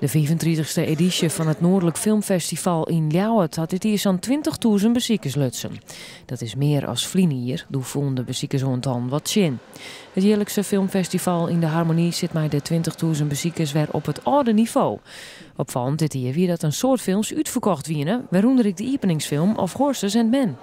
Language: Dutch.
De 35e editie van het Noordelijk Filmfestival in Ljouwert had dit hier zo'n 20.000 bezoekers lutsen. Dat is meer als vlien hier, doe vonden bezoekers dan wat zin. Het jaarlijkse filmfestival in de Harmonie zit maar de 20.000 bezoekers weer op het orde niveau. Opvallend dit hier wie dat een soort films uitverkocht wienen, waaronder ik de openingsfilm of Horses and Men.